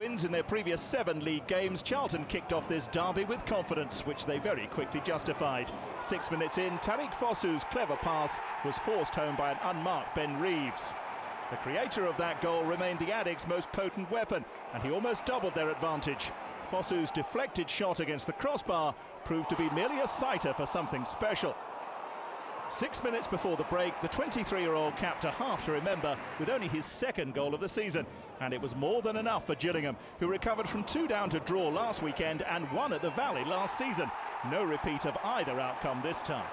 Wins in their previous seven league games, Charlton kicked off this derby with confidence, which they very quickly justified. Six minutes in, Tariq Fosu's clever pass was forced home by an unmarked Ben Reeves. The creator of that goal remained the Addicks' most potent weapon, and he almost doubled their advantage. Fosu's deflected shot against the crossbar proved to be merely a sighter for something special. Six minutes before the break, the 23-year-old capped a half to remember with only his second goal of the season. And it was more than enough for Gillingham, who recovered from two down to draw last weekend and one at the Valley last season. No repeat of either outcome this time.